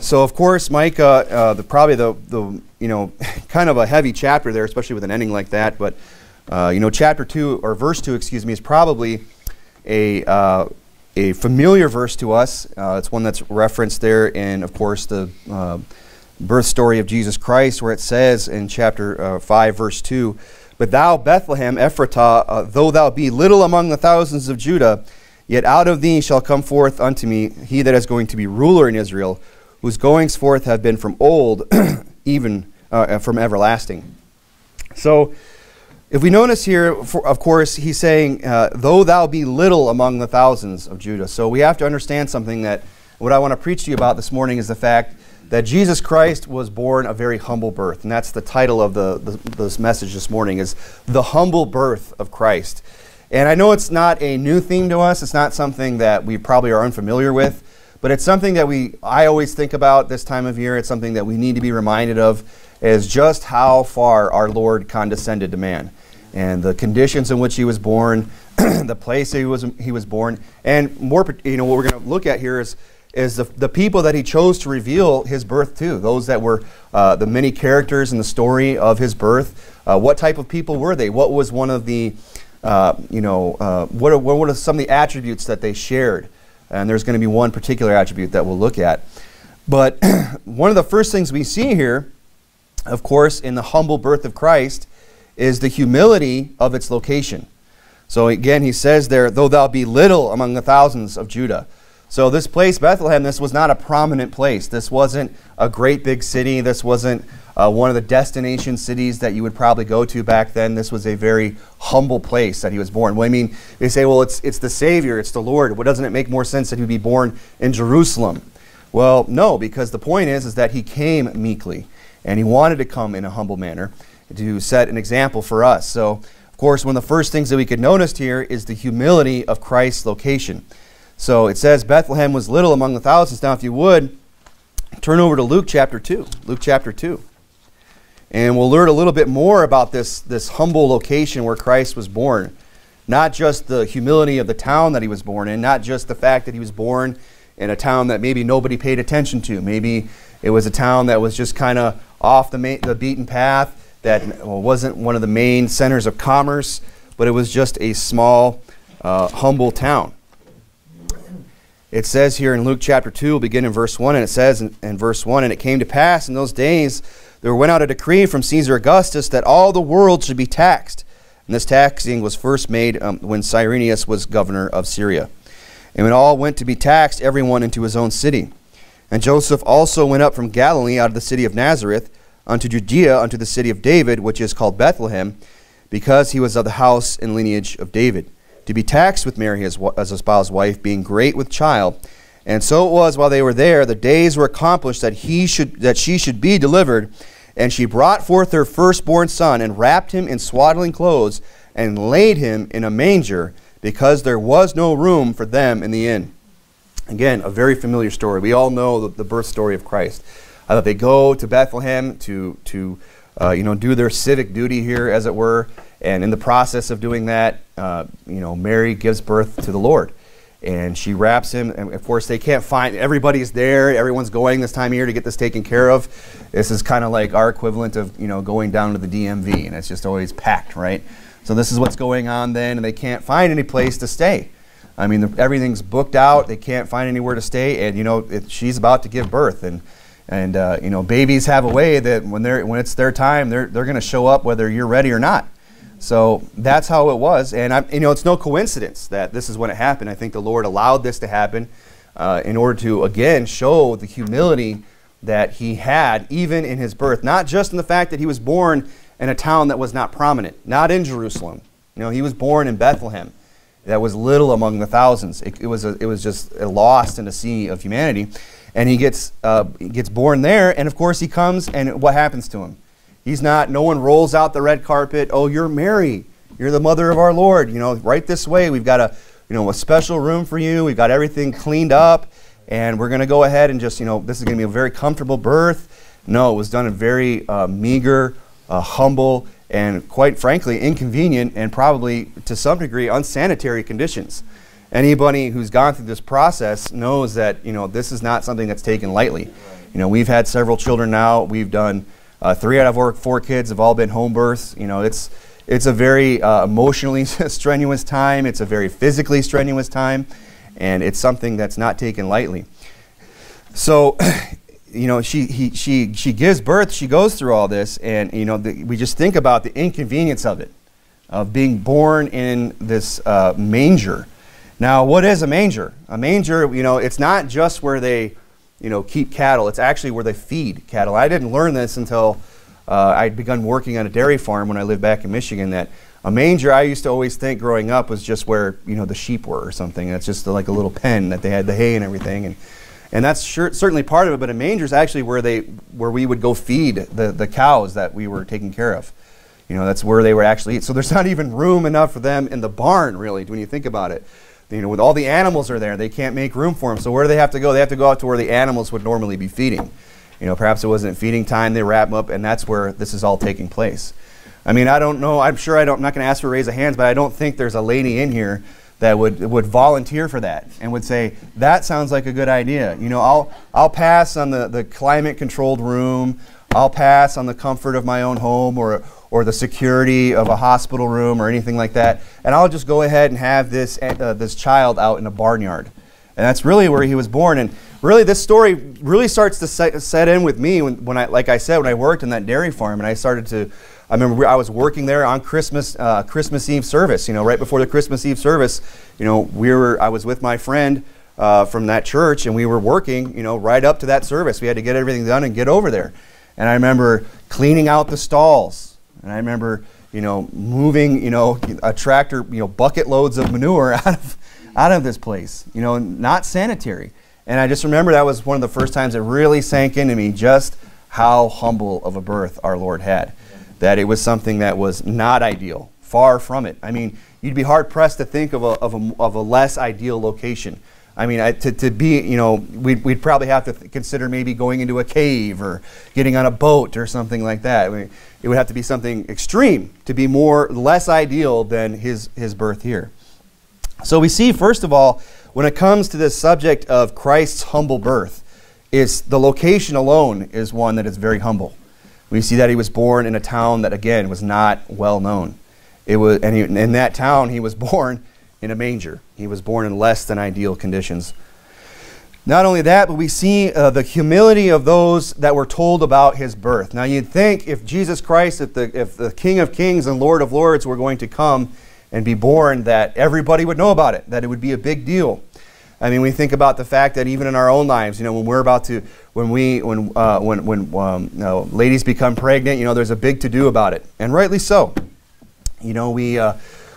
So of course, Micah, uh, the probably the the you know kind of a heavy chapter there, especially with an ending like that. But uh, you know, chapter two or verse two, excuse me, is probably a uh, a familiar verse to us. Uh, it's one that's referenced there in, of course, the uh, birth story of Jesus Christ, where it says in chapter five, verse two. But thou, Bethlehem Ephratah, though thou be little among the thousands of Judah, yet out of thee shall come forth unto me he that is going to be ruler in Israel whose goings forth have been from old, even uh, from everlasting. So, if we notice here, for, of course, he's saying, uh, though thou be little among the thousands of Judah. So, we have to understand something that what I want to preach to you about this morning is the fact that Jesus Christ was born a very humble birth. And that's the title of the, the, this message this morning is The Humble Birth of Christ. And I know it's not a new theme to us. It's not something that we probably are unfamiliar with. But it's something that we I always think about this time of year. It's something that we need to be reminded of is just how far our Lord condescended to man and the conditions in which he was born, the place he was he was born, and more you know what we're going to look at here is is the, the people that he chose to reveal his birth to, those that were uh, the many characters in the story of his birth. Uh, what type of people were they? What was one of the, uh, you know, uh, what, are, what were some of the attributes that they shared? And there's going to be one particular attribute that we'll look at. But one of the first things we see here, of course, in the humble birth of Christ, is the humility of its location. So again, he says there, though thou be little among the thousands of Judah. So this place, Bethlehem, this was not a prominent place. This wasn't a great big city. This wasn't uh, one of the destination cities that you would probably go to back then. This was a very humble place that he was born. Well, I mean, they say, well, it's, it's the Savior, it's the Lord. Well, doesn't it make more sense that he would be born in Jerusalem? Well, no, because the point is, is that he came meekly, and he wanted to come in a humble manner to set an example for us. So, of course, one of the first things that we could notice here is the humility of Christ's location. So it says Bethlehem was little among the thousands. Now, if you would, turn over to Luke chapter 2. Luke chapter 2. And we'll learn a little bit more about this, this humble location where Christ was born. Not just the humility of the town that he was born in, not just the fact that he was born in a town that maybe nobody paid attention to. Maybe it was a town that was just kind of off the, the beaten path, that wasn't one of the main centers of commerce, but it was just a small, uh, humble town. It says here in Luke chapter 2, we'll begin in verse 1, and it says in, in verse 1 And it came to pass in those days there went out a decree from Caesar Augustus that all the world should be taxed. And this taxing was first made um, when Cyrenius was governor of Syria. And when all went to be taxed, everyone into his own city. And Joseph also went up from Galilee out of the city of Nazareth unto Judea, unto the city of David, which is called Bethlehem, because he was of the house and lineage of David, to be taxed with Mary as, as a spouse wife, being great with child. And so it was while they were there, the days were accomplished that he should that she should be delivered. And she brought forth her firstborn son, and wrapped him in swaddling clothes, and laid him in a manger, because there was no room for them in the inn. Again, a very familiar story. We all know the, the birth story of Christ. Uh, they go to Bethlehem to, to uh, you know, do their civic duty here, as it were. And in the process of doing that, uh, you know, Mary gives birth to the Lord and she wraps him. And of course, they can't find everybody's there. Everyone's going this time of year to get this taken care of. This is kind of like our equivalent of you know going down to the DMV, and it's just always packed, right? So this is what's going on then, and they can't find any place to stay. I mean, the, everything's booked out. They can't find anywhere to stay, and you know it, she's about to give birth, and and uh, you know babies have a way that when they're when it's their time, they're they're going to show up whether you're ready or not. So that's how it was. And I, you know, it's no coincidence that this is when it happened. I think the Lord allowed this to happen uh, in order to, again, show the humility that he had even in his birth. Not just in the fact that he was born in a town that was not prominent, not in Jerusalem. You know, he was born in Bethlehem. That was little among the thousands. It, it was, a, it was just lost in a sea of humanity. And he gets, uh, he gets born there, and of course he comes, and what happens to him? He's not, no one rolls out the red carpet. Oh, you're Mary. You're the mother of our Lord. You know, right this way. We've got a, you know, a special room for you. We've got everything cleaned up. And we're going to go ahead and just, you know, this is going to be a very comfortable birth. No, it was done in very uh, meager, uh, humble, and quite frankly, inconvenient and probably to some degree unsanitary conditions. Anybody who's gone through this process knows that you know this is not something that's taken lightly. You know, we've had several children now. We've done uh, three out of our four kids have all been home births. You know, it's it's a very uh, emotionally strenuous time. It's a very physically strenuous time, and it's something that's not taken lightly. So, you know, she he, she she gives birth. She goes through all this, and you know, the, we just think about the inconvenience of it, of being born in this uh, manger. Now, what is a manger? A manger, you know, it's not just where they, you know, keep cattle. It's actually where they feed cattle. I didn't learn this until uh, I'd begun working on a dairy farm when I lived back in Michigan. That a manger, I used to always think growing up was just where you know the sheep were or something. That's just like a little pen that they had the hay and everything, and and that's sure, certainly part of it. But a manger is actually where they where we would go feed the the cows that we were taking care of. You know, that's where they were actually eat. So there's not even room enough for them in the barn, really, when you think about it. You know, with all the animals are there, they can't make room for them. So where do they have to go? They have to go out to where the animals would normally be feeding. You know, perhaps it wasn't feeding time, they wrap them up, and that's where this is all taking place. I mean, I don't know, I'm sure I don't, I'm not going to ask for a raise of hands, but I don't think there's a lady in here that would, would volunteer for that and would say, that sounds like a good idea. You know, I'll, I'll pass on the, the climate controlled room, I'll pass on the comfort of my own home or, or the security of a hospital room or anything like that, and I'll just go ahead and have this, uh, this child out in a barnyard. And that's really where he was born. And really, this story really starts to set, set in with me when, when I, like I said, when I worked in that dairy farm and I started to, I remember I was working there on Christmas, uh, Christmas Eve service, you know, right before the Christmas Eve service, you know, we were, I was with my friend uh, from that church and we were working, you know, right up to that service. We had to get everything done and get over there. And I remember cleaning out the stalls. And I remember, you know, moving, you know, a tractor, you know, bucket loads of manure out of, out of this place, you know, not sanitary. And I just remember that was one of the first times it really sank into me just how humble of a birth our Lord had. That it was something that was not ideal, far from it. I mean, you'd be hard pressed to think of a, of a, of a less ideal location. I mean, I, to, to be, you know, we'd, we'd probably have to consider maybe going into a cave or getting on a boat or something like that. I mean, it would have to be something extreme to be more, less ideal than his, his birth here. So we see, first of all, when it comes to this subject of Christ's humble birth, it's the location alone is one that is very humble. We see that he was born in a town that, again, was not well known. It was, and he, in that town, he was born in a manger. He was born in less than ideal conditions. Not only that, but we see uh, the humility of those that were told about his birth. Now, you'd think if Jesus Christ, if the, if the King of Kings and Lord of Lords were going to come and be born, that everybody would know about it, that it would be a big deal. I mean, we think about the fact that even in our own lives, you know, when we're about to, when we, when, uh, when, when um, you know, ladies become pregnant, you know, there's a big to do about it, and rightly so. You know, we, uh,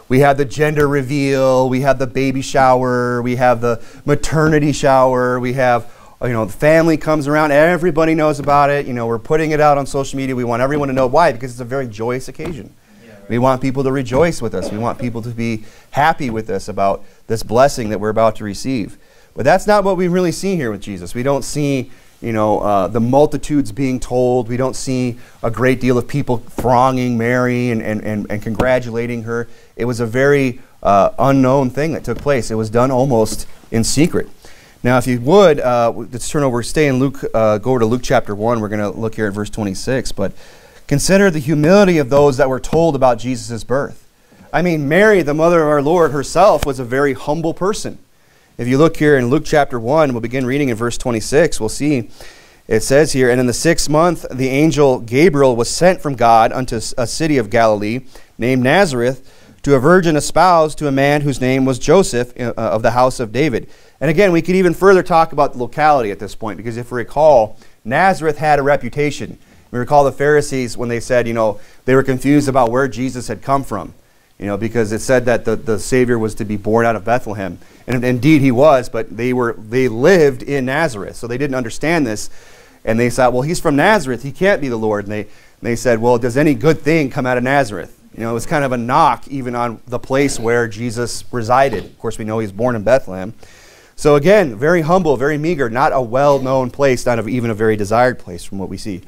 we have the gender reveal, we have the baby shower, we have the maternity shower, we have, you know, the family comes around, everybody knows about it. You know, we're putting it out on social media. We want everyone to know why, because it's a very joyous occasion. We want people to rejoice with us. We want people to be happy with us about this blessing that we're about to receive. But that's not what we really see here with Jesus. We don't see, you know, uh, the multitudes being told. We don't see a great deal of people thronging Mary and, and, and, and congratulating her. It was a very uh, unknown thing that took place. It was done almost in secret. Now, if you would, uh, let's turn over, stay in Luke, uh, go over to Luke chapter 1. We're going to look here at verse 26. But Consider the humility of those that were told about Jesus' birth. I mean, Mary, the mother of our Lord herself, was a very humble person. If you look here in Luke chapter 1, we'll begin reading in verse 26, we'll see it says here, And in the sixth month, the angel Gabriel was sent from God unto a city of Galilee named Nazareth to a virgin espoused to a man whose name was Joseph uh, of the house of David. And again, we could even further talk about the locality at this point because if we recall, Nazareth had a reputation. We recall the Pharisees when they said, you know, they were confused about where Jesus had come from, you know, because it said that the, the Savior was to be born out of Bethlehem. And indeed he was, but they, were, they lived in Nazareth, so they didn't understand this. And they thought, well, he's from Nazareth, he can't be the Lord. And they, they said, well, does any good thing come out of Nazareth? You know, it was kind of a knock even on the place where Jesus resided. Of course, we know he was born in Bethlehem. So again, very humble, very meager, not a well known place, not even a very desired place from what we see.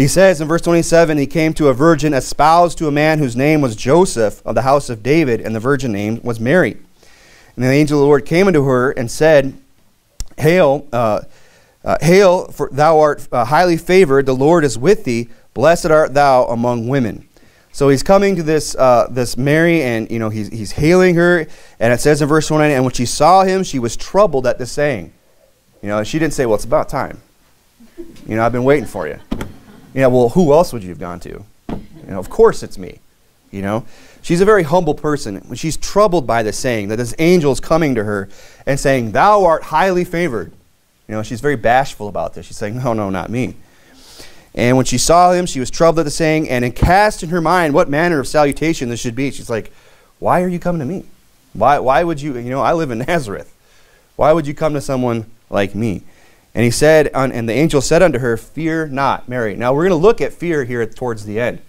He says in verse 27 He came to a virgin espoused to a man whose name was Joseph of the house of David, and the virgin name was Mary. And the angel of the Lord came unto her and said, Hail, uh, uh, hail, for thou art uh, highly favored. The Lord is with thee. Blessed art thou among women. So he's coming to this uh, this Mary, and you know he's he's hailing her, and it says in verse 29, and when she saw him, she was troubled at the saying. You know, she didn't say, "Well, it's about time." You know, I've been waiting for you. Yeah, well, who else would you have gone to? You know, of course it's me. You know, she's a very humble person. She's troubled by the saying that this angel is coming to her and saying, "Thou art highly favored," you know, she's very bashful about this. She's saying, "No, no, not me." And when she saw him, she was troubled at the saying, and cast in her mind what manner of salutation this should be. She's like, Why are you coming to me? Why, why would you, you know, I live in Nazareth. Why would you come to someone like me? And he said, and the angel said unto her, Fear not, Mary. Now we're going to look at fear here towards the end.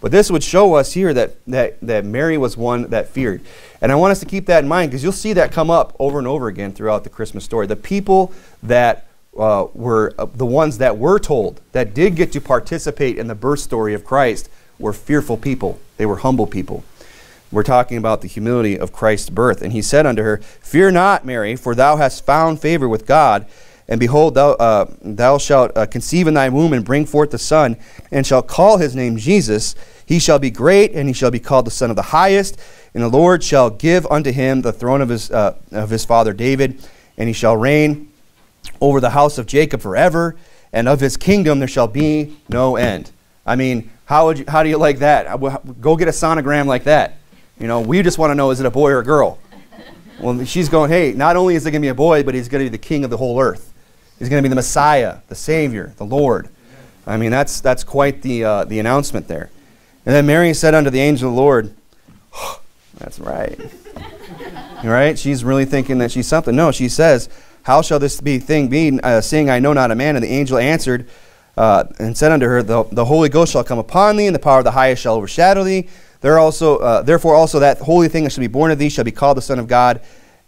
But this would show us here that, that, that Mary was one that feared. And I want us to keep that in mind because you'll see that come up over and over again throughout the Christmas story. The people that uh, were uh, the ones that were told, that did get to participate in the birth story of Christ, were fearful people. They were humble people. We're talking about the humility of Christ's birth. And he said unto her, Fear not, Mary, for thou hast found favor with God. And behold, thou, uh, thou shalt uh, conceive in thy womb and bring forth a son, and shalt call his name Jesus. He shall be great, and he shall be called the Son of the Highest. And the Lord shall give unto him the throne of his, uh, of his father David, and he shall reign over the house of Jacob forever, and of his kingdom there shall be no end. I mean, how, would you, how do you like that? Go get a sonogram like that. You know, we just want to know is it a boy or a girl? Well, she's going, hey, not only is it going to be a boy, but he's going to be the king of the whole earth. He's going to be the Messiah, the Savior, the Lord. I mean, that's, that's quite the, uh, the announcement there. And then Mary said unto the angel of the Lord, oh, That's right. right? She's really thinking that she's something. No, she says, how shall this be thing be, uh, seeing I know not a man? And the angel answered uh, and said unto her, the, the Holy Ghost shall come upon thee, and the power of the highest shall overshadow thee. There also, uh, therefore also that holy thing that shall be born of thee shall be called the Son of God.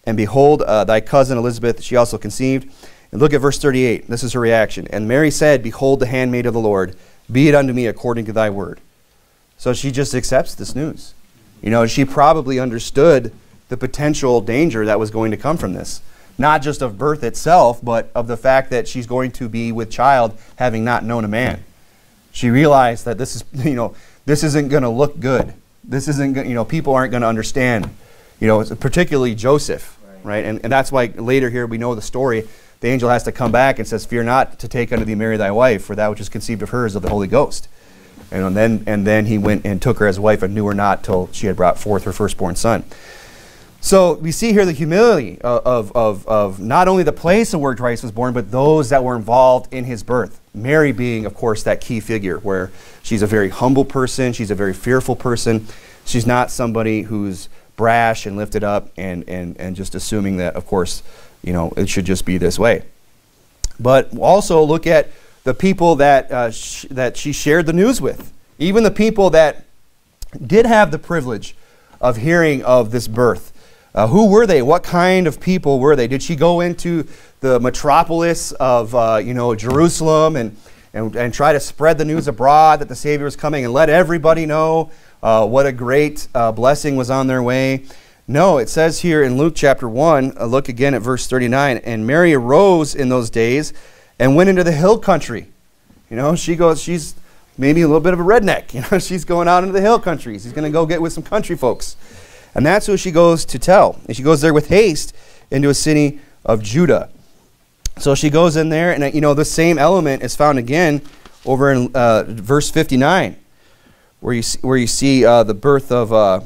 And behold, uh, thy cousin Elizabeth, she also conceived. And look at verse 38. This is her reaction. And Mary said, Behold the handmaid of the Lord, be it unto me according to thy word. So she just accepts this news. You know, she probably understood the potential danger that was going to come from this not just of birth itself, but of the fact that she's going to be with child having not known a man. She realized that this is, you know, this isn't going to look good. This isn't, you know, people aren't going to understand, you know, particularly Joseph, right? right? And, and that's why later here we know the story. The angel has to come back and says, Fear not to take unto thee Mary thy wife, for that which is conceived of her is of the Holy Ghost. And then, and then he went and took her as wife and knew her not till she had brought forth her firstborn son. So we see here the humility of, of, of, not only the place of where Christ was born, but those that were involved in his birth. Mary being, of course, that key figure where she's a very humble person, she's a very fearful person. She's not somebody who's brash and lifted up and, and, and just assuming that, of course, you know, it should just be this way. But also look at the people that, uh, sh that she shared the news with. Even the people that did have the privilege of hearing of this birth uh, who were they? What kind of people were they? Did she go into the metropolis of uh, you know Jerusalem and, and, and try to spread the news abroad that the Savior was coming and let everybody know uh, what a great uh, blessing was on their way? No, it says here in Luke chapter 1, uh, look again at verse 39. And Mary arose in those days and went into the hill country. You know, she goes, she's maybe a little bit of a redneck. You know, she's going out into the hill country. She's going to go get with some country folks. And that's who she goes to tell. And she goes there with haste into a city of Judah. So she goes in there, and you know, the same element is found again over in uh, verse 59, where you see, where you see uh, the birth of. Uh,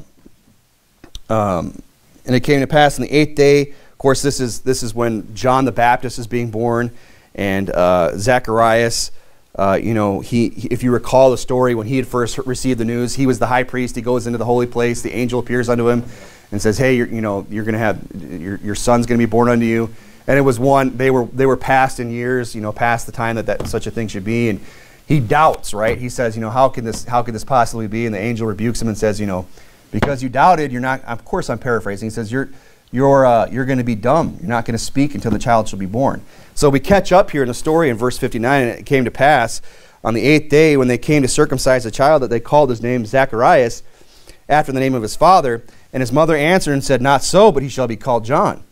um, and it came to pass on the eighth day. Of course, this is this is when John the Baptist is being born, and uh, Zacharias uh, you know, he, if you recall the story, when he had first received the news, he was the high priest. He goes into the holy place. The angel appears unto him and says, "Hey, you know, you're going to have your, your son's going to be born unto you." And it was one they were they were past in years, you know, past the time that, that such a thing should be. And he doubts, right? He says, you know, how can this how could this possibly be? And the angel rebukes him and says, you know, because you doubted, you're not. Of course, I'm paraphrasing. He says, you're you're, uh, you're going to be dumb. You're not going to speak until the child shall be born. So we catch up here in the story in verse 59, and it came to pass on the eighth day when they came to circumcise the child that they called his name Zacharias after the name of his father. And his mother answered and said, Not so, but he shall be called John.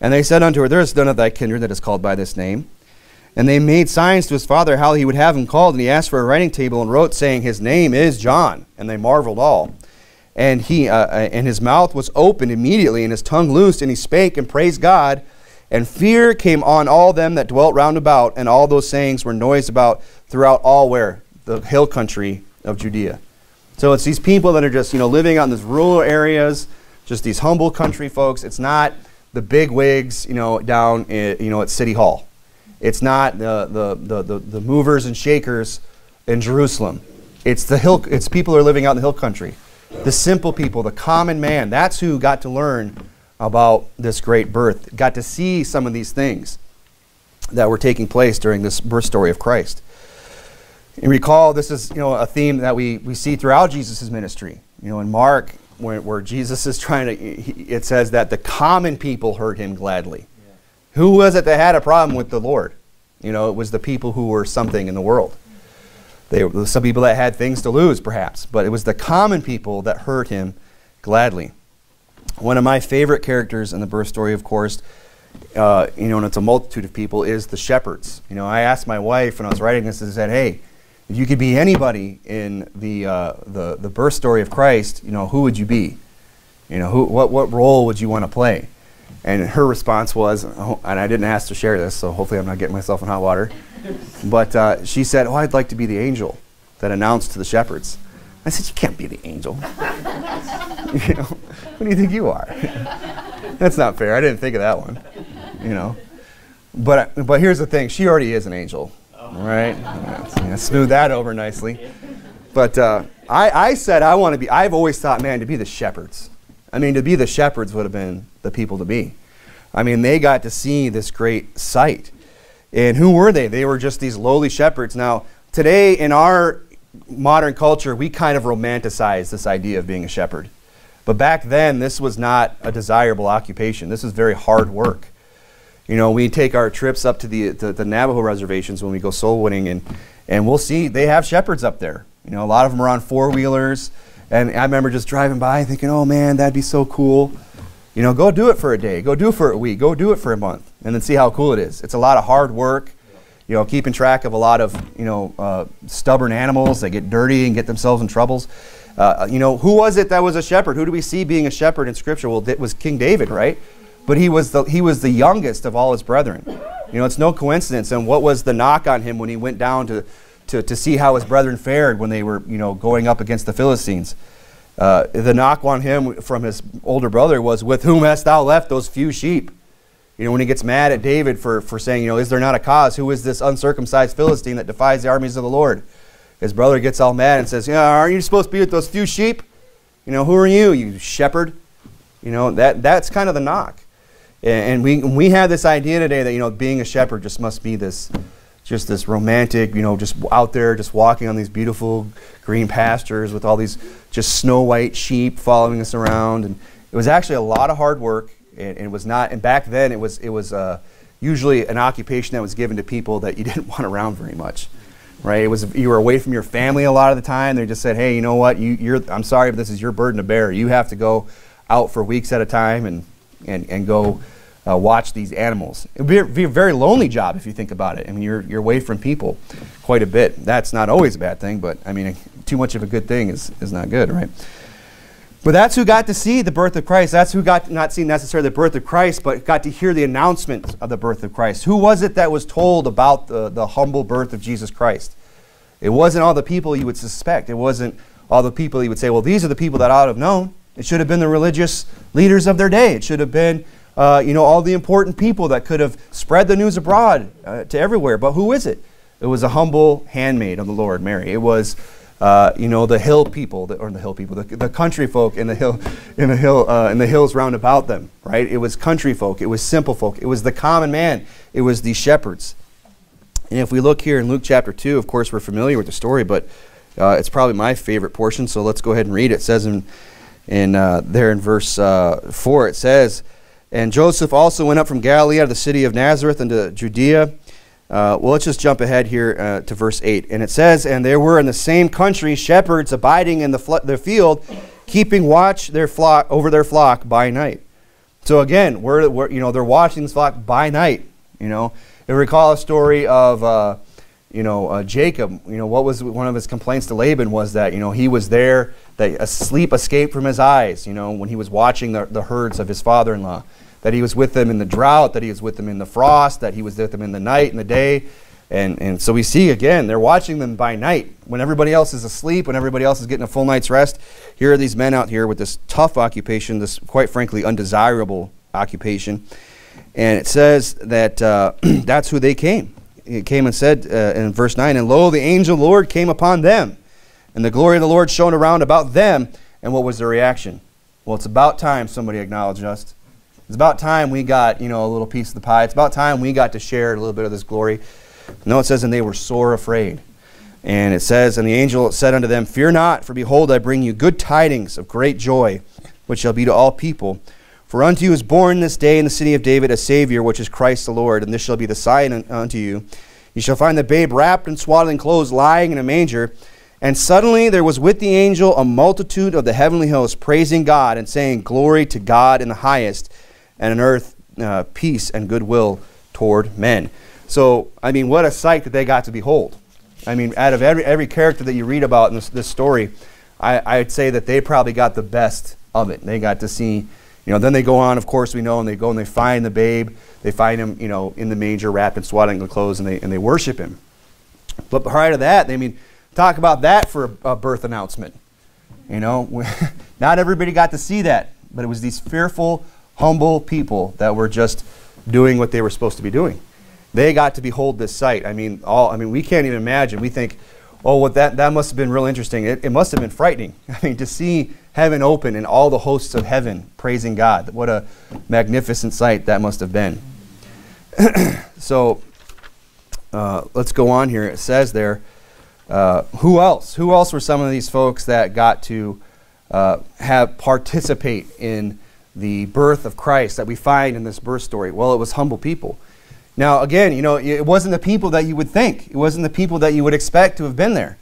And they said unto her, There is none of thy kindred that is called by this name. And they made signs to his father how he would have him called. And he asked for a writing table and wrote, saying, His name is John. And they marveled all. And, he, uh, uh, and his mouth was opened immediately, and his tongue loosed, and he spake and praised God. And fear came on all them that dwelt round about, and all those sayings were noised about throughout all where? The hill country of Judea. So it's these people that are just, you know, living out in these rural areas, just these humble country folks. It's not the big wigs, you know, down, in, you know, at City Hall. It's not the, the, the, the, the movers and shakers in Jerusalem. It's the hill, it's people who are living out in the hill country. The simple people, the common man. That's who got to learn about this great birth, got to see some of these things that were taking place during this birth story of Christ. And recall, this is you know a theme that we, we see throughout Jesus' ministry. You know, in Mark, where, where Jesus is trying to, he, it says that the common people heard him gladly. Yeah. Who was it that had a problem with the Lord? You know, it was the people who were something in the world. They were some people that had things to lose, perhaps, but it was the common people that heard him gladly. One of my favorite characters in the birth story, of course, uh, you know, and it's a multitude of people, is the shepherds. You know, I asked my wife when I was writing this, I said, hey, if you could be anybody in the, uh, the, the birth story of Christ, you know, who would you be? You know, who, what, what role would you want to play? And her response was, oh, and I didn't ask to share this, so hopefully I'm not getting myself in hot water. But uh, she said, Oh, I'd like to be the angel that announced to the shepherds. I said, You can't be the angel. you know, who do you think you are? That's not fair. I didn't think of that one. You know. But, but here's the thing she already is an angel right? Yeah, smooth that over nicely. But uh, I, I said I want to be, I've always thought, man, to be the shepherds. I mean, to be the shepherds would have been the people to be. I mean, they got to see this great sight. And who were they? They were just these lowly shepherds. Now, today in our modern culture, we kind of romanticize this idea of being a shepherd. But back then, this was not a desirable occupation. This was very hard work. You know, we take our trips up to the, the, the Navajo reservations when we go soul winning, and, and we'll see they have shepherds up there. You know, a lot of them are on four wheelers. And I remember just driving by thinking, oh man, that'd be so cool. You know, go do it for a day, go do it for a week, go do it for a month, and then see how cool it is. It's a lot of hard work, you know, keeping track of a lot of, you know, uh, stubborn animals that get dirty and get themselves in troubles. Uh, you know, who was it that was a shepherd? Who do we see being a shepherd in Scripture? Well, it was King David, right? but he was the he was the youngest of all his brethren. You know, it's no coincidence. And what was the knock on him when he went down to to, to see how his brethren fared when they were you know going up against the Philistines? Uh, the knock on him from his older brother was, "With whom hast thou left those few sheep?" You know, when he gets mad at David for, for saying, you know, is there not a cause? Who is this uncircumcised Philistine that defies the armies of the Lord? His brother gets all mad and says, yeah, aren't you supposed to be with those few sheep? You know, who are you, you shepherd? You know, that, that's kind of the knock. And we, we have this idea today that, you know, being a shepherd just must be this, just this romantic, you know, just out there, just walking on these beautiful green pastures with all these just snow white sheep following us around. And it was actually a lot of hard work. And, and it was not, and back then it was, it was uh, usually an occupation that was given to people that you didn't want around very much. Right? It was, you were away from your family a lot of the time. They just said, hey, you know what? You, you're, I'm sorry, but this is your burden to bear. You have to go out for weeks at a time and, and, and go uh, watch these animals. It would be, be, a very lonely job if you think about it. I mean, you're, you're away from people quite a bit. That's not always a bad thing, but I mean, too much of a good thing is, is not good, right? But that's who got to see the birth of Christ. That's who got not see necessarily the birth of Christ, but got to hear the announcement of the birth of Christ. Who was it that was told about the, the humble birth of Jesus Christ? It wasn't all the people you would suspect. It wasn't all the people you would say, well, these are the people that ought to have known. It should have been the religious leaders of their day. It should have been uh, you know, all the important people that could have spread the news abroad uh, to everywhere. But who is it? It was a humble handmaid of the Lord, Mary. It was, uh, you know, the hill people, or the hill people, the, the country folk in the hill, in the hill, uh, in the hills round about them. Right? It was country folk. It was simple folk. It was the common man. It was the shepherds. And if we look here in Luke chapter two, of course we're familiar with the story, but uh, it's probably my favorite portion. So let's go ahead and read it. It says in, in uh, there in verse four, it says. And Joseph also went up from Galilee out of the city of Nazareth into Judea. Uh, well, let's just jump ahead here uh, to verse 8. And it says, And there were in the same country shepherds abiding in the, the field, keeping watch their flock over their flock by night. So again, we're, we're you know they're watching this flock by night. You know, you recall a story of uh, you know uh, Jacob. You know what was one of his complaints to Laban was that you know he was there that a sleep escaped from his eyes. You know when he was watching the, the herds of his father-in-law, that he was with them in the drought, that he was with them in the frost, that he was with them in the night and the day. And, and so we see again, they're watching them by night when everybody else is asleep, when everybody else is getting a full night's rest. Here are these men out here with this tough occupation, this quite frankly undesirable occupation. And it says that uh, that's who they came. It came and said uh, in verse 9, And lo, the angel of the Lord came upon them, and the glory of the Lord shone around about them. And what was their reaction? Well, it's about time somebody acknowledged us. It's about time we got, you know, a little piece of the pie. It's about time we got to share a little bit of this glory. No, it says, and they were sore afraid. And it says, And the angel said unto them, Fear not, for behold, I bring you good tidings of great joy, which shall be to all people. For unto you is born this day in the city of David a Savior, which is Christ the Lord. And this shall be the sign unto you. You shall find the babe wrapped in swaddling clothes, lying in a manger. And suddenly there was with the angel a multitude of the heavenly hosts, praising God and saying, Glory to God in the highest, and on earth uh, peace and goodwill toward men. So, I mean, what a sight that they got to behold. I mean, out of every, every character that you read about in this, this story, I, I'd say that they probably got the best of it. They got to see, you know, then they go on, of course, we know, and they go and they find the babe. They find him, you know, in the manger, wrapped in swaddling clothes, and they, and they worship him. But prior to that, I mean, talk about that for a, a birth announcement. You know, not everybody got to see that, but it was these fearful, humble people that were just doing what they were supposed to be doing they got to behold this sight. I mean, all I mean, we can't even imagine. We think, oh, what that that must have been real interesting. It, it must have been frightening. I mean, to see heaven open and all the hosts of heaven praising God. What a magnificent sight that must have been. so uh, let's go on here. It says there, uh, who else? Who else were some of these folks that got to uh, have participate in the birth of Christ that we find in this birth story? Well, it was humble people. Now, again, you know, it wasn't the people that you would think. It wasn't the people that you would expect to have been there.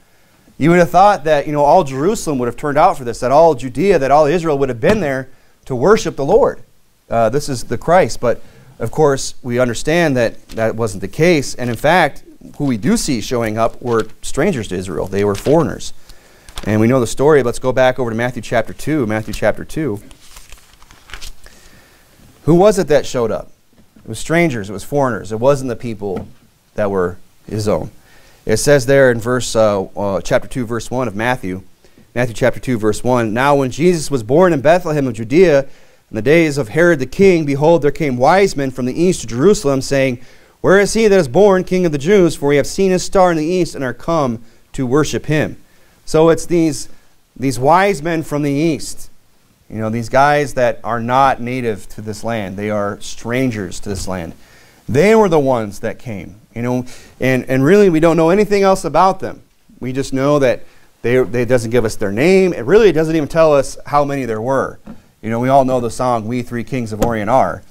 You would have thought that, you know, all Jerusalem would have turned out for this, that all Judea, that all Israel would have been there to worship the Lord. Uh, this is the Christ. But, of course, we understand that that wasn't the case. And, in fact, who we do see showing up were strangers to Israel. They were foreigners. And we know the story. Let's go back over to Matthew chapter 2. Matthew chapter 2. Who was it that showed up? It was strangers, it was foreigners. It wasn't the people that were his own. It says there in verse uh, uh, chapter 2 verse 1 of Matthew, Matthew chapter 2 verse 1, Now when Jesus was born in Bethlehem of Judea in the days of Herod the king, behold there came wise men from the east to Jerusalem saying, Where is he that is born king of the Jews? For we have seen his star in the east and are come to worship him. So it's these these wise men from the east you know, these guys that are not native to this land, they are strangers to this land. They were the ones that came, you know, and, and really we don't know anything else about them. We just know that they, they doesn't give us their name. It really doesn't even tell us how many there were. You know, we all know the song, We Three Kings of Orient Are.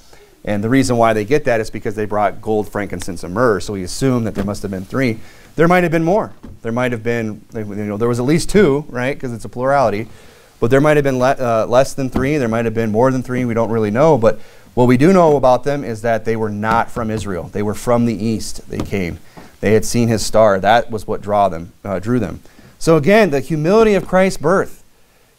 And the reason why they get that is because they brought gold, frankincense, and myrrh. So we assume that there must have been three. There might have been more. There might have been, you know, there was at least two, right? Because it's a plurality. But there might have been le uh, less than three. There might have been more than three. We don't really know. But what we do know about them is that they were not from Israel. They were from the east. They came. They had seen his star. That was what draw them, uh, drew them. So again, the humility of Christ's birth.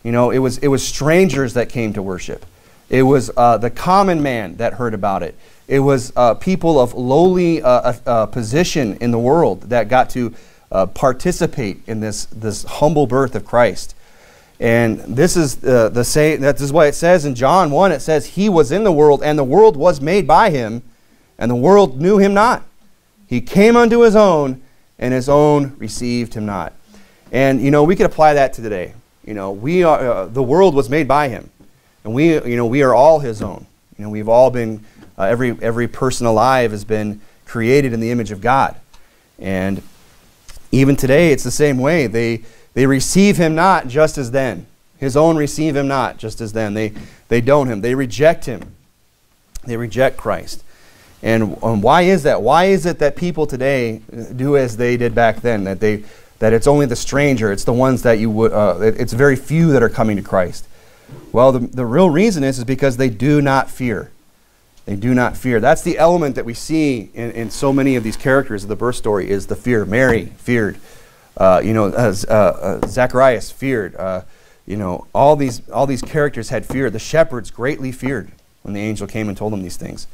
You know, it was, it was strangers that came to worship. It was uh, the common man that heard about it. It was uh, people of lowly uh, uh, uh, position in the world that got to participate in this, this humble birth of Christ. And this is uh, the say that is what it says in John 1. It says, He was in the world, and the world was made by him, and the world knew him not. He came unto his own, and his own received him not. And you know, we could apply that to today. You know, we are uh, the world was made by him, and we you know we are all his own. You know, we've all been uh, every every person alive has been created in the image of God, and even today it's the same way. They they receive him not just as then. His own receive him not just as then. They, they don't him. They reject him. They reject Christ. And um, why is that? Why is it that people today do as they did back then? That they, that it's only the stranger, it's the ones that you would, uh, it, it's very few that are coming to Christ. Well, the, the real reason is, is because they do not fear. They do not fear. That's the element that we see in, in so many of these characters of the birth story is the fear. Mary feared. Uh, you know, uh, uh, Zacharias feared. You know, all these, all these characters had fear. The shepherds greatly feared when the angel came and told them these things.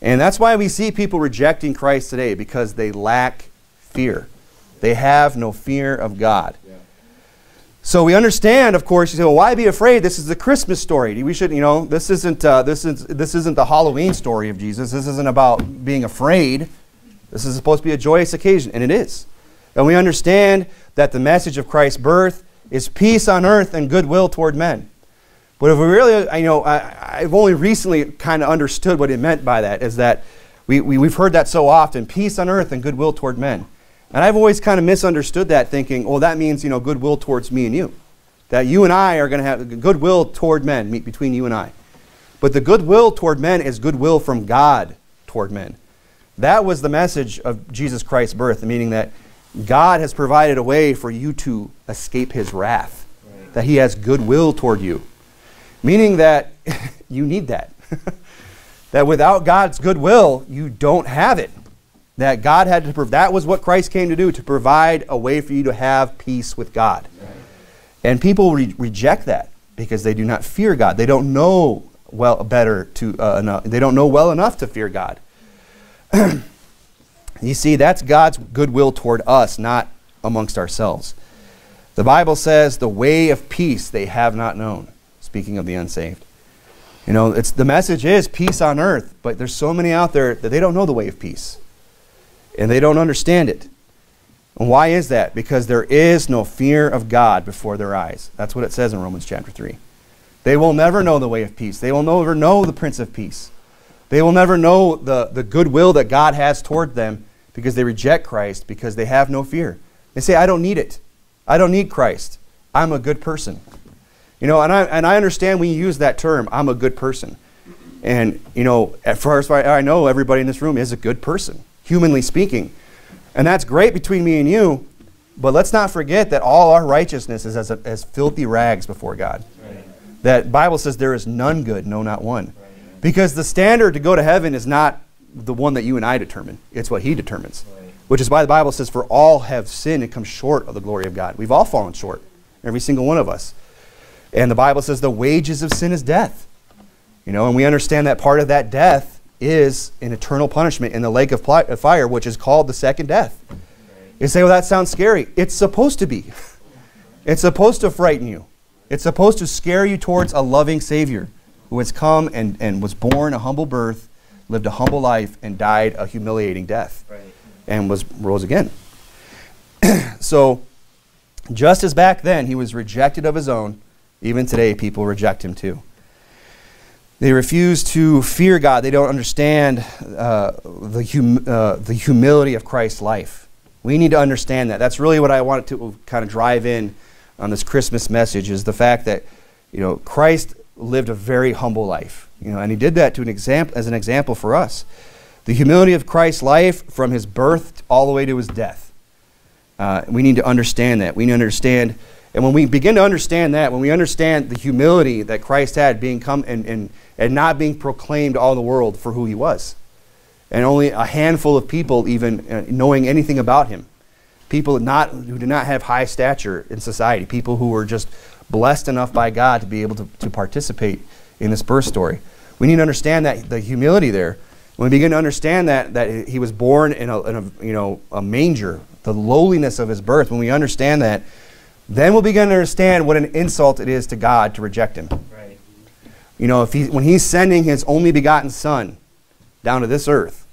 And that's why we see people rejecting Christ today, because they lack fear. They have no fear of God. So we understand, of course, you say, well, why be afraid? This is the Christmas story. We should, you know, this isn't, uh, this, is, this isn't the Halloween story of Jesus. This isn't about being afraid. This is supposed to be a joyous occasion, and it is. And we understand that the message of Christ's birth is peace on earth and goodwill toward men. But if we really, uh, you know, I, have only recently kind of understood what it meant by that, is that we, we, we've heard that so often peace on earth and goodwill toward men. And I've always kind of misunderstood that, thinking, well, that means, you know, goodwill towards me and you. That you and I are going to have goodwill toward men, meet between you and I. But the goodwill toward men is goodwill from God toward men. That was the message of Jesus Christ's birth, meaning that God has provided a way for you to escape his wrath, right. that he has goodwill toward you. Meaning that you need that. that without God's goodwill, you don't have it that God had to prove that was what Christ came to do to provide a way for you to have peace with God. And people re- reject that because they do not fear God. They don't know well better to uh, enough. They don't know well enough to fear God. you see, that's God's goodwill toward us, not amongst ourselves. The Bible says, "The way of peace they have not known." Speaking of the unsaved. You know, it's the message is peace on earth, but there's so many out there that they don't know the way of peace and they don't understand it. And why is that? Because there is no fear of God before their eyes. That's what it says in Romans chapter 3. They will never know the way of peace. They will never know the Prince of Peace. They will never know the, the goodwill that God has toward them because they reject Christ because they have no fear. They say, I don't need it. I don't need Christ. I'm a good person. You know, and I, and I understand when you use that term, I'm a good person. And, you know, as far as I know, everybody in this room is a good person humanly speaking. And that's great between me and you, but let's not forget that all our righteousness is as, a, as filthy rags before God. Right. That Bible says there is none good, no, not one. Right. Because the standard to go to heaven is not the one that you and I determine, it's what He determines. Which is why the Bible says, For all have sinned and come short of the glory of God. We've all fallen short, every single one of us. And the Bible says the wages of sin is death. You know, and we understand that part of that death is an eternal punishment in the lake of fire, which is called the second death. You say, well, that sounds scary. It's supposed to be. It's supposed to frighten you. It's supposed to scare you towards a loving Savior who has come and, and was born a humble birth, lived a humble life, and died a humiliating death, right. and was rose again. so, just as back then he was rejected of his own, even today people reject him too. They refuse to fear God. They don't understand uh, the, hum- uh, the humility of Christ's life. We need to understand that. That's really what I wanted to kind of drive in on this Christmas message is the fact that, you know, Christ lived a very humble life. You know, and he did that to an example as an example for us. The humility of Christ's life from his birth all the way to his death. Uh, we need to understand that. We need to understand and when we begin to understand that, when we understand the humility that Christ had being come and, and, and not being proclaimed all the world for who he was, and only a handful of people even uh, knowing anything about him, people not, who did not have high stature in society, people who were just blessed enough by God to be able to, to participate in this birth story. We need to understand that the humility there. When we begin to understand that, that he was born in a, in a, you know, a manger, the lowliness of his birth, when we understand that, then we'll begin to understand what an insult it is to God to reject him. Right. You know, if he, when he's sending his only begotten son down to this earth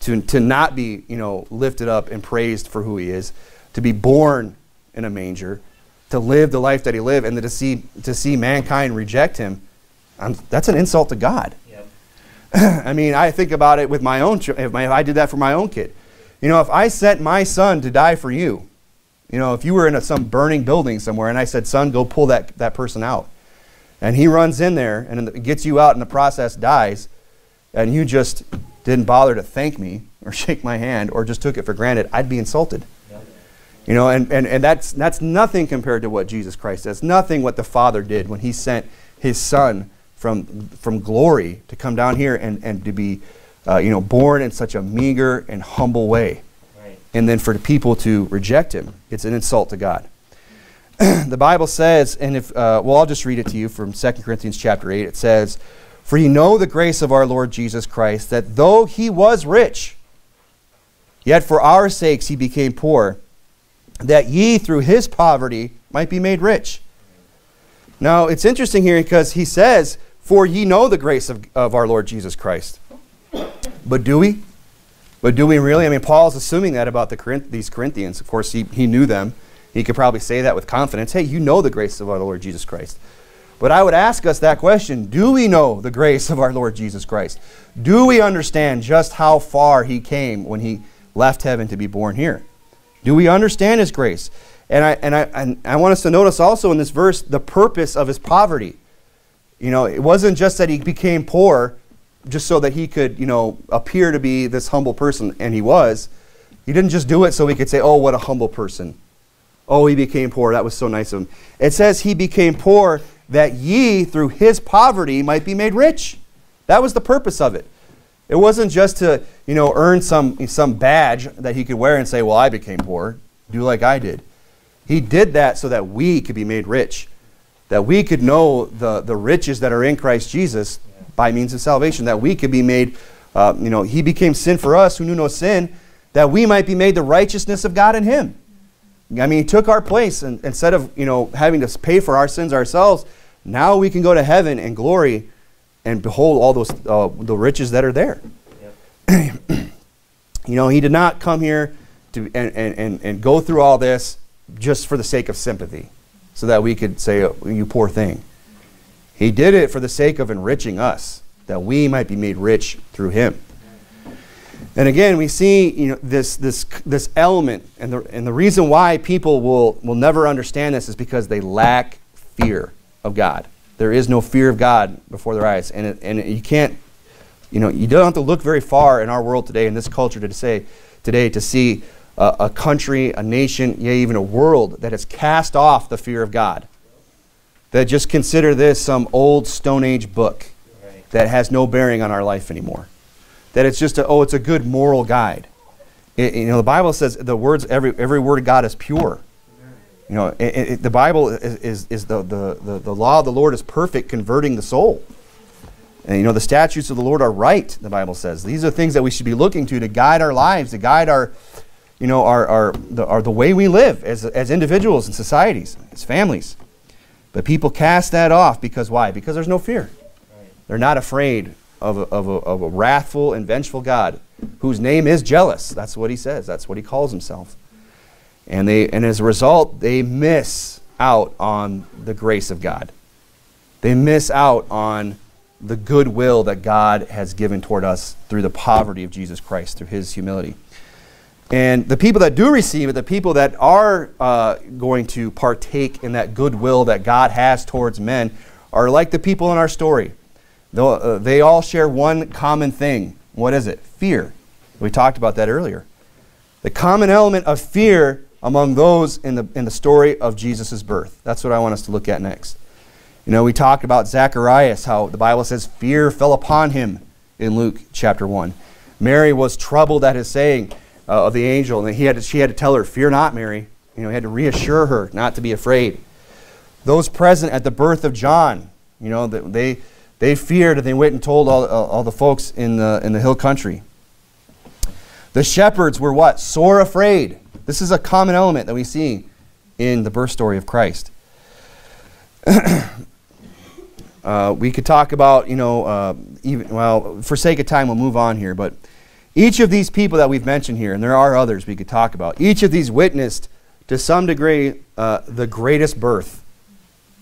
to, to not be, you know, lifted up and praised for who he is, to be born in a manger, to live the life that he lived, and to see, to see mankind reject him, I'm, that's an insult to God. Yep. I mean, I think about it with my own, if, my, if I did that for my own kid. You know, if I sent my son to die for you, you know, if you were in a, some burning building somewhere and I said, son, go pull that, that person out. And he runs in there and gets you out in the process dies, and you just didn't bother to thank me or shake my hand or just took it for granted, I'd be insulted. You know, and, and, and that's, that's nothing compared to what Jesus Christ does. Nothing what the Father did when he sent his Son from, from glory to come down here and, and to be, uh, you know, born in such a meager and humble way. Right. And then for the people to reject him, it's an insult to God. the Bible says, and if, uh, well, I'll just read it to you from 2 Corinthians chapter 8. It says, For you know the grace of our Lord Jesus Christ, that though he was rich, yet for our sakes he became poor that ye through his poverty might be made rich. Now, it's interesting here because he says, For ye know the grace of, of our Lord Jesus Christ. But do we? But do we really? I mean, Paul's assuming that about the these Corinthians. Of course, he, he knew them. He could probably say that with confidence. Hey, you know the grace of our Lord Jesus Christ. But I would ask us that question Do we know the grace of our Lord Jesus Christ? Do we understand just how far he came when he left heaven to be born here? Do we understand His grace? And I, and, I, and I want us to notice also in this verse the purpose of his poverty. You know, it wasn't just that he became poor just so that he could, you know, appear to be this humble person, and he was. He didn't just do it so he could say, oh, what a humble person. Oh, he became poor. That was so nice of him. It says he became poor that ye, through his poverty, might be made rich. That was the purpose of it. It wasn't just to, you know, earn some, some badge that he could wear and say, well, I became poor. Do like I did. He did that so that we could be made rich, that we could know the, the riches that are in Christ Jesus by means of salvation, that we could be made, uh, you know, he became sin for us who knew no sin, that we might be made the righteousness of God in him. I mean, he took our place, and instead of, you know, having to pay for our sins ourselves, now we can go to heaven and glory and behold all those uh, the riches that are there. Yep. you know, he did not come here to and, and, and go through all this just for the sake of sympathy, so that we could say, oh, "You poor thing." He did it for the sake of enriching us, that we might be made rich through him. And again, we see you know, this, this, this element, and the, and the reason why people will, will never understand this is because they lack fear of God. There is no fear of God before their eyes. And, it, and you can't, you know, you don't have to look very far in our world today, in this culture to say, today, to see a, a country, a nation, yeah, even a world that has cast off the fear of God. That just consider this some old Stone Age book that has no bearing on our life anymore. That it's just a, oh, it's a good moral guide. It, you know, the Bible says the words, every, every word of God is pure. You know, it, it, the Bible is, is, is the, the, the, the, law of the Lord is perfect, converting the soul. And you know, the statutes of the Lord are right, the Bible says. These are things that we should be looking to to guide our lives, to guide our, you know, our, our, the, our, the way we live as, as individuals and societies, as families. But people cast that off because why? Because there's no fear. They're not afraid of a, of, a, of a wrathful and vengeful God whose name is jealous. That's what he says, that's what he calls himself. And, they, and as a result, they miss out on the grace of God. They miss out on the goodwill that God has given toward us through the poverty of Jesus Christ, through his humility. And the people that do receive it, the people that are uh, going to partake in that goodwill that God has towards men, are like the people in our story. Uh, they all share one common thing. What is it? Fear. We talked about that earlier. The common element of fear among those in the, in the story of Jesus' birth. That's what I want us to look at next. You know, we talked about Zacharias, how the Bible says fear fell upon him in Luke chapter 1. Mary was troubled at his saying uh, of the angel, and he had to, she had to tell her, Fear not, Mary. You know, he had to reassure her not to be afraid. Those present at the birth of John, you know, they, they feared and they went and told all, all the folks in the, in the hill country. The shepherds were what? Sore afraid. This is a common element that we see in the birth story of Christ. uh, we could talk about, you know, uh, even, well, for sake of time, we'll move on here, but each of these people that we've mentioned here, and there are others we could talk about, each of these witnessed to some degree uh, the greatest birth,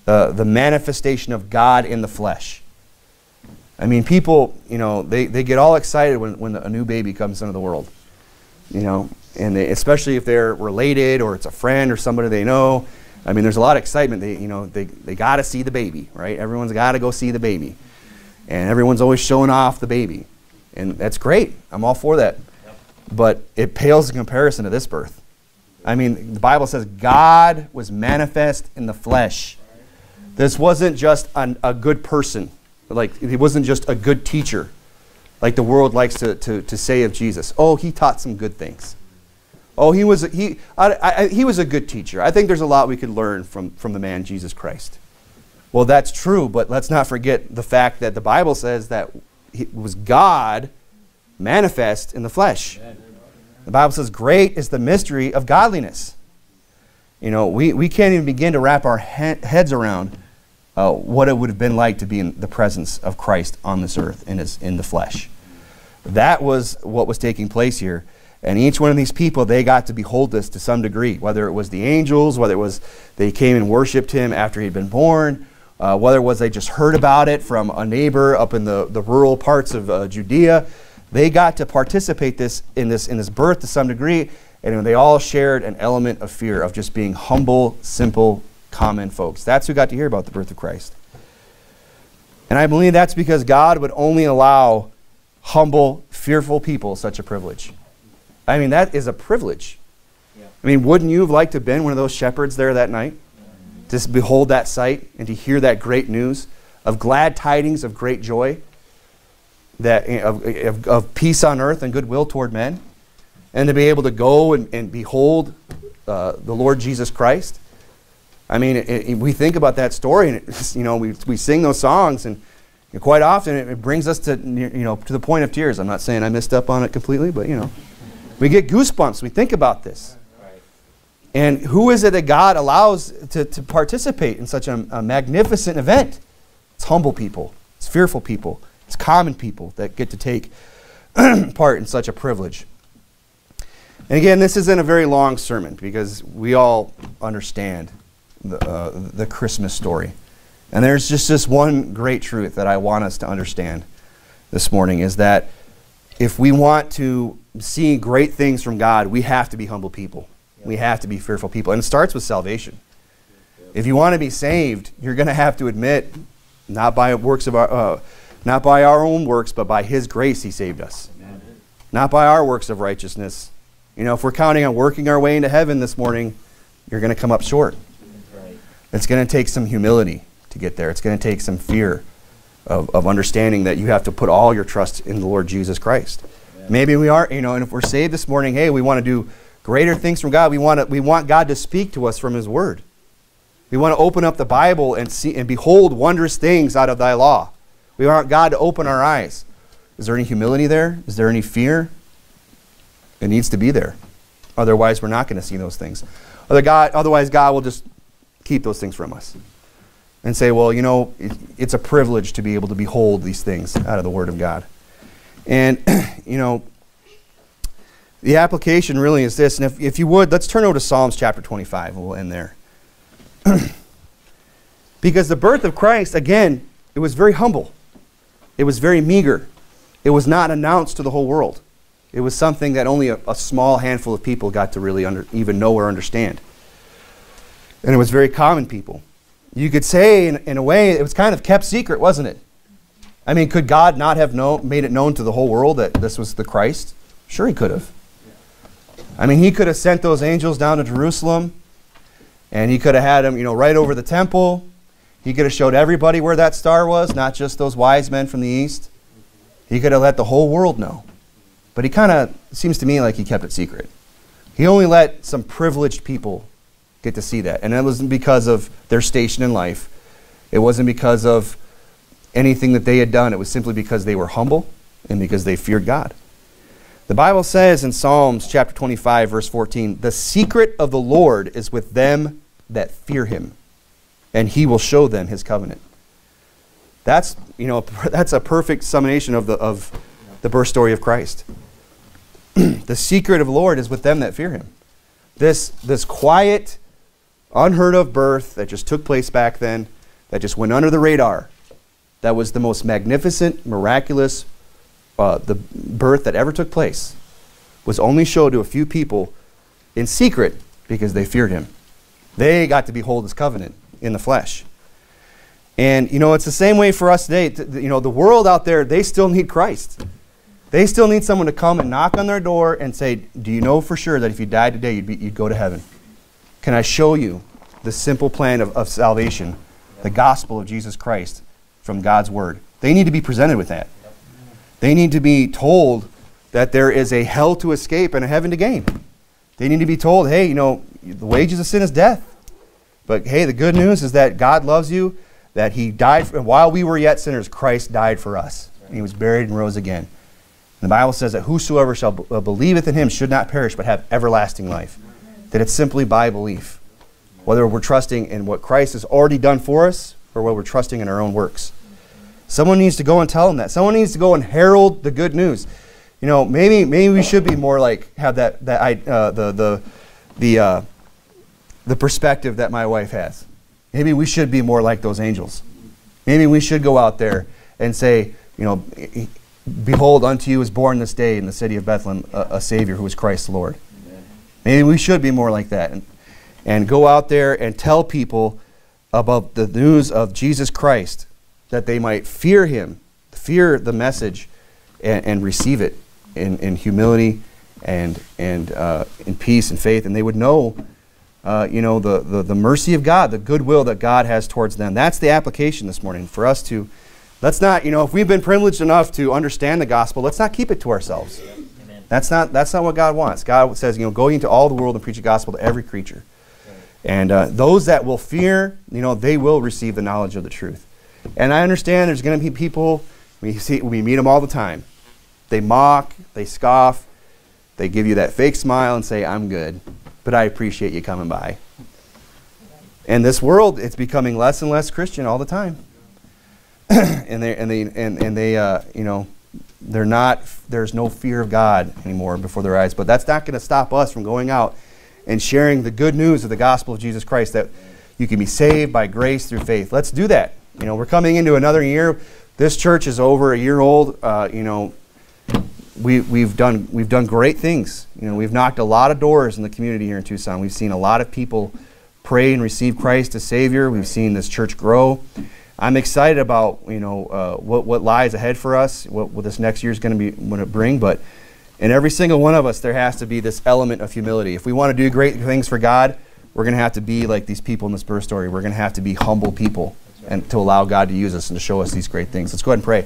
uh, the manifestation of God in the flesh. I mean, people, you know, they, they get all excited when, when a new baby comes into the world. You know, and they, especially if they're related or it's a friend or somebody they know. I mean, there's a lot of excitement. They, you know, they, they got to see the baby, right? Everyone's got to go see the baby. And everyone's always showing off the baby. And that's great. I'm all for that. Yep. But it pales in comparison to this birth. I mean, the Bible says God was manifest in the flesh. This wasn't just an, a good person, like, he wasn't just a good teacher, like the world likes to, to, to say of Jesus. Oh, he taught some good things. Oh, he was a, he, I, I, he was a good teacher. I think there's a lot we could learn from, from the man Jesus Christ. Well, that's true, but let's not forget the fact that the Bible says that it was God manifest in the flesh. The Bible says, Great is the mystery of godliness. You know, we, we can't even begin to wrap our he- heads around uh, what it would have been like to be in the presence of Christ on this earth in, his, in the flesh. That was what was taking place here. And each one of these people, they got to behold this to some degree, whether it was the angels, whether it was they came and worshiped him after he'd been born, uh, whether it was they just heard about it from a neighbor up in the, the rural parts of uh, Judea. They got to participate this, in, this, in this birth to some degree, and they all shared an element of fear, of just being humble, simple, common folks. That's who got to hear about the birth of Christ. And I believe that's because God would only allow humble, fearful people such a privilege. I mean, that is a privilege. Yeah. I mean, wouldn't you have liked to have been one of those shepherds there that night? Yeah. To behold that sight and to hear that great news of glad tidings of great joy, that, eh, of, eh, of, of peace on earth and goodwill toward men, and to be able to go and, and behold uh, the Lord Jesus Christ. I mean, it, it, we think about that story, and it, you know, we, we sing those songs, and quite often it, brings us to you know to the point of tears. I'm not saying I missed up on it completely, but you know. We get goosebumps. We think about this. And who is it that God allows to, to participate in such a, a magnificent event? It's humble people, it's fearful people, it's common people that get to take part in such a privilege. And again, this isn't a very long sermon because we all understand the, uh, the Christmas story. And there's just this one great truth that I want us to understand this morning is that if we want to see great things from God, we have to be humble people. We have to be fearful people. And it starts with salvation. If you want to be saved, you're going to have to admit, not by works of our, uh, not by our own works, but by His grace, He saved us. Amen. Not by our works of righteousness. You know, if we're counting on working our way into heaven this morning, you're going to come up short. Right. It's going to take some humility to get there. It's going to take some fear of, of understanding that you have to put all your trust in the Lord Jesus Christ. Yeah. Maybe we are, you know, and if we're saved this morning, hey, we want to do greater things from God. We want, to, we want God to speak to us from His Word. We want to open up the Bible and see and behold wondrous things out of Thy law. We want God to open our eyes. Is there any humility there? Is there any fear? It needs to be there. Otherwise, we're not going to see those things. Other God, otherwise, God will just keep those things from us and say, well, you know, it's a privilege to be able to behold these things out of the Word of God. And, you know, the application really is this. And if, if you would, let's turn over to Psalms chapter 25. We'll end there. because the birth of Christ, again, it was very humble, it was very meager, it was not announced to the whole world. It was something that only a, a small handful of people got to really under, even know or understand. And it was very common people you could say, in, in a way, it was kind of kept secret, wasn't it? I mean, could God not have known, made it known to the whole world that this was the Christ? Sure, He could have. I mean, He could have sent those angels down to Jerusalem, and He could have had them, you know, right over the temple. He could have showed everybody where that star was, not just those wise men from the east. He could have let the whole world know. But He kind of seems to me like He kept it secret. He only let some privileged people get to see that. And it wasn't because of their station in life, it wasn't because of anything that they had done. It was simply because they were humble and because they feared God. The Bible says in Psalms chapter 25, verse 14, the secret of the Lord is with them that fear him, and he will show them his covenant. That's, you know, that's a perfect summation of the, of the birth story of Christ. the secret of the Lord is with them that fear him. This, this quiet, unheard of birth that just took place back then, that just went under the radar. That was the most magnificent, miraculous uh, the birth that ever took place. Was only showed to a few people in secret because they feared him. They got to behold his covenant in the flesh. And you know, it's the same way for us today. You know, the world out there, they still need Christ. They still need someone to come and knock on their door and say, Do you know for sure that if you died today, you'd, be, you'd go to heaven? Can I show you the simple plan of, of salvation, the gospel of Jesus Christ from God's Word? They need to be presented with that. They need to be told that there is a hell to escape and a heaven to gain. They need to be told, hey, you know, the wages of sin is death. But hey, the good news is that God loves you, that He died, for, while we were yet sinners, Christ died for us. And He was buried and rose again. And the Bible says that whosoever shall uh, believeth in Him should not perish, but have everlasting life. That it's simply by belief. Whether we're trusting in what Christ has already done for us or whether we're trusting in our own works. Someone needs to go and tell them that. Someone needs to go and herald the good news. You know, maybe maybe we should be more like have that that uh, the the the uh, the perspective that my wife has. Maybe we should be more like those angels. Maybe we should go out there and say, you know, behold, unto you is born this day in the city of Bethlehem a, a Savior who is Christ the Lord. Maybe we should be more like that and, and go out there and tell people about the news of Jesus Christ that they might fear Him, fear the message, and, and receive it in, in humility and, and uh, in peace and faith. And they would know uh, you know, the, the, the mercy of God, the goodwill that God has towards them. That's the application this morning for us to, let's not, you know, if we've been privileged enough to understand the gospel, let's not keep it to ourselves. That's not, that's not what God wants. God says, you know, go into all the world and preach the gospel to every creature. And uh, those that will fear, you know, they will receive the knowledge of the truth. And I understand there's going to be people, we, see, we meet them all the time. They mock, they scoff, they give you that fake smile and say, I'm good but I appreciate you coming by. And this world, it's becoming less and less Christian all the time. and they, and they, and, and they uh, you know, they're not, there's no fear of God anymore before their eyes. But that's not going to stop us from going out and sharing the good news of the gospel of Jesus Christ that you can be saved by grace through faith. Let's do that. You know, we're coming into another year. This church is over a year old. Uh, you know, we, we've done we've done great things. You know, we've knocked a lot of doors in the community here in Tucson. We've seen a lot of people pray and receive Christ as Savior. We've seen this church grow. I'm excited about you know uh, what what lies ahead for us, what, what this next year is going to be going to bring. But in every single one of us, there has to be this element of humility. If we want to do great things for God, we're going to have to be like these people in this birth story. We're going to have to be humble people and to allow God to use us and to show us these great things. Let's go ahead and pray.